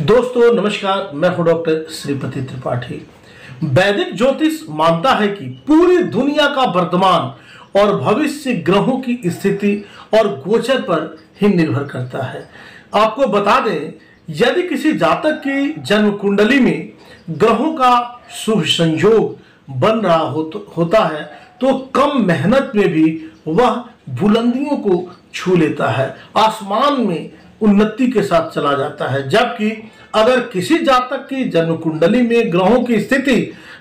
दोस्तों नमस्कार मैं हूँ डॉक्टर श्रीपति त्रिपाठी। वैदिक ज्योतिष मानता है कि पूरी दुनिया का वर्तमान और भविष्य ग्रहों की स्थिति और गोचर पर ही निर्भर करता है। आपको बता दें यदि किसी जातक की जन्म कुंडली में ग्रहों का शुभ संयोग बन रहा हो तो, होता है तो कम मेहनत में भी वह बुलंदियों को छू लेता है। आसमान में उन्नति के साथ चला जाता है, जबकि अगर किसी जातक की जन्म कुंडली में ग्रहों की स्थिति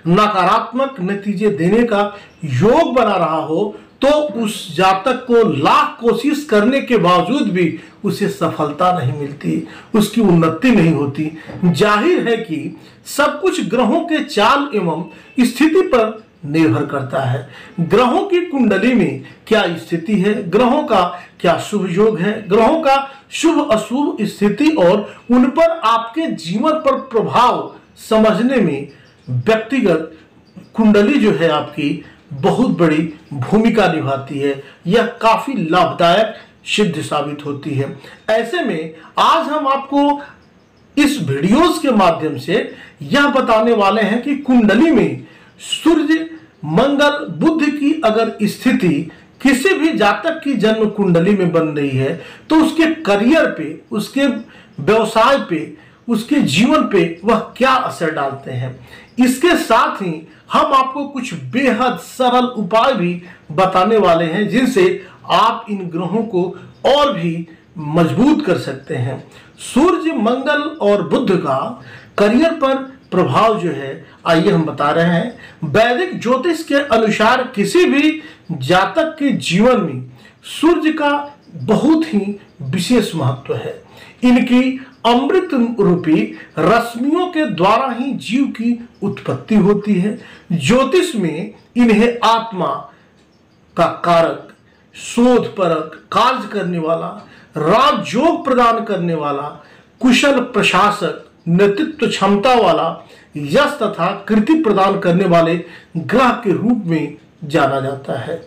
नकारात्मक नतीजे देने का योग बना रहा हो तो उस जातक को लाख कोशिश करने के बावजूद भी उसे सफलता नहीं मिलती, उसकी उन्नति नहीं होती। ज़ाहिर है कि सब कुछ ग्रहों के चाल एवं स्थिति पर निर्भर करता है। ग्रहों की कुंडली में क्या स्थिति है? ग्रहों का क्या शुभ योग है? ग्रहों का शुभ अशुभ स्थिति और उन पर आपके जीवन पर प्रभाव समझने में व्यक्तिगत कुंडली जो है आपकी बहुत बड़ी भूमिका निभाती है। यह काफ़ी लाभदायक सिद्ध साबित होती है। ऐसे में आज हम आपको इस वीडियोस के माध्यम से यह बताने वाले हैं कि कुंडली में सूर्य मंगल बुद्ध की अगर स्थिति किसी भी जातक की जन्म कुंडली में बन रही है तो उसके करियर पे, उसके व्यवसाय पे, उसके जीवन पे वह क्या असर डालते हैं? इसके साथ ही हम आपको कुछ बेहद सरल उपाय भी बताने वाले हैं, जिनसे आप इन ग्रहों को और भी मज़बूत कर सकते हैं। सूर्य, मंगल और बुद्ध का करियर पर प्रभाव जो है, आइए हम बता रहे हैं, वैदिक ज्योतिष के अनुसार किसी भी जातक के जीवन में सूर्य का बहुत ही विशेष महत्व है। इनकी अमृत रूपी रश्मियों के द्वारा ही जीव की उत्पत्ति होती है। ज्योतिष में इन्हें आत्मा का कारक, शोध परक, कार्य करने वाला, राजयोग प्रदान करने वाला, कुशल प्रशासक नेतृत्व क्षमता वाला यश तथा कृति प्रदान करने वाले ग्रह के रूप में जाना जाता है।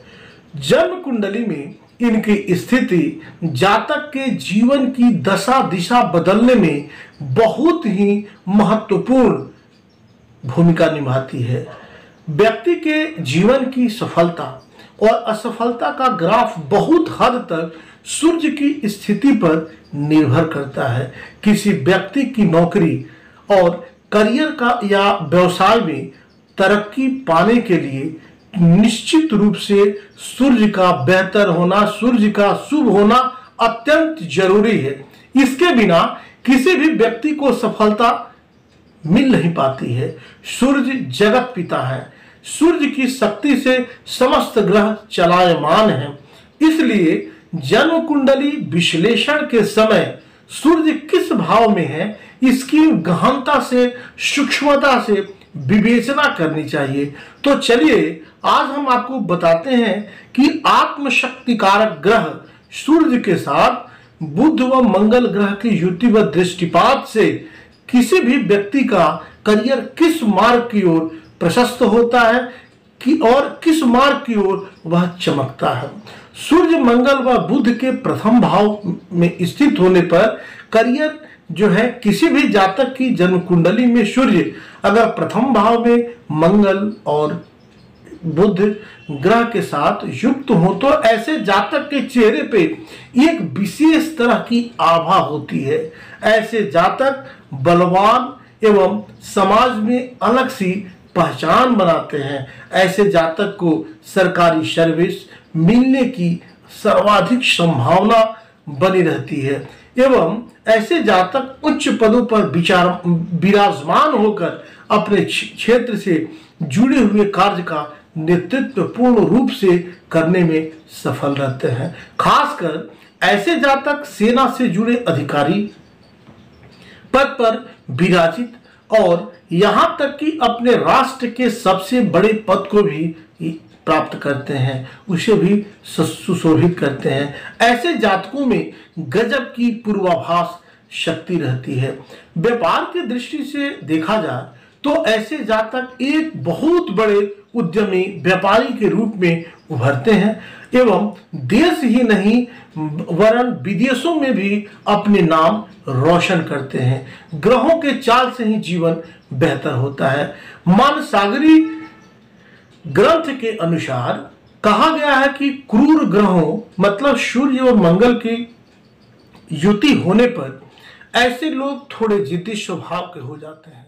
जन्म कुंडली में इनकी स्थिति जातक के जीवन की दशा दिशा बदलने में बहुत ही महत्वपूर्ण भूमिका निभाती है। व्यक्ति के जीवन की सफलता और असफलता का ग्राफ बहुत हद तक सूर्य की स्थिति पर निर्भर करता है। किसी व्यक्ति की नौकरी और करियर का या व्यवसाय में तरक्की पाने के लिए निश्चित रूप से सूर्य का बेहतर होना, सूर्य का शुभ होना अत्यंत ज़रूरी है। इसके बिना किसी भी व्यक्ति को सफलता मिल नहीं पाती है। सूर्य जगत पिता है। सूर्य की शक्ति से समस्त ग्रह चलायमान है। इसलिए जन्म कुंडली विश्लेषण के समय सूर्य किस भाव में है, इसकी गहनता से, सूक्ष्मता से विवेचना करनी चाहिए। तो चलिए, आज हम आपको बताते हैं कि आत्मशक्तिकारक ग्रह सूर्य के साथ बुध व मंगल ग्रह की युति व दृष्टिपात से किसी भी व्यक्ति का करियर किस मार्ग की ओर प्रशस्त होता है कि और किस मार्ग की ओर वह चमकता है। सूर्य, मंगल व बुध के प्रथम भाव में स्थित होने पर करियर जो है किसी भी जातक की जन्म कुंडली में सूर्य अगर प्रथम भाव में मंगल और बुध ग्रह के साथ युक्त हो तो ऐसे जातक के चेहरे पे एक विशेष तरह की आभा होती है। ऐसे जातक बलवान एवं समाज में अलग सी पहचान बनाते हैं, ऐसे जातक को सरकारी सर्विस मिलने की सर्वाधिक संभावना बनी रहती है। एवं ऐसे जातक उच्च पदों पर विचार, विराजमान होकर अपने क्षेत्र से जुड़े हुए कार्य का नेतृत्व पूर्ण रूप से करने में सफल रहते हैं। खासकर ऐसे जातक सेना से जुड़े अधिकारी पद पर विराजित और यहाँ तक कि अपने राष्ट्र के सबसे बड़े पद को भी प्राप्त करते हैं, उसे भी सुशोभित करते हैं। ऐसे जातकों में गजब की पूर्वाभास शक्ति रहती है। व्यापार की दृष्टि से देखा जाए तो ऐसे जातक एक बहुत बड़े उद्यमी व्यापारी के रूप में उभरते हैं एवं देश ही नहीं, वरन विदेशों में भी अपने नाम रोशन करते हैं। ग्रहों के चाल से ही जीवन बेहतर होता है। मान सागरी ग्रंथ के अनुसार कहा गया है कि क्रूर ग्रहों मतलब सूर्य और मंगल की युति होने पर ऐसे लोग थोड़े जिद्दी स्वभाव के हो जाते हैं।